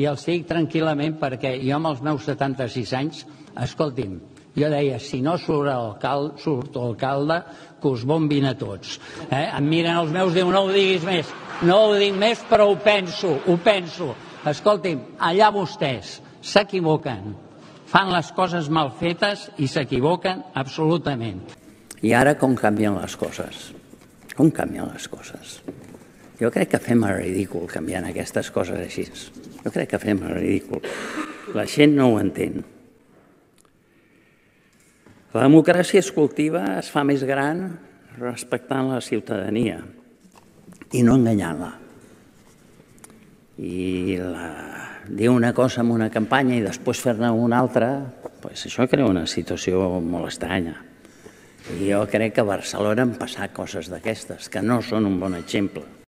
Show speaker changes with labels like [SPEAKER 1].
[SPEAKER 1] I els dic tranquil·lament perquè jo amb els meus 76 anys, escolti'm, jo deia, si no surt l'alcalde, surt l'alcalde, que us bombin a tots. Eh? Em miren els meus, diu, no ho diguis més. No ho dic més, però ho penso, ho penso. Escolti'm, allà vostès s'equivoquen, fan les coses mal fetes i s'equivoquen absolutament.
[SPEAKER 2] I ara com canvien les coses? Com canvien les coses? Jo crec que fem el ridícul canviant aquestes coses així. Jo crec que fem el ridícul. La gent no ho entén. La democràcia es cultiva, es fa més gran respectant la ciutadania i no enganyant-la. I la, dir una cosa en una campanya i després fer-ne una altra, pues això crea una situació molt estranya. I jo crec que a Barcelona han passat coses d'aquestes, que no són un bon exemple.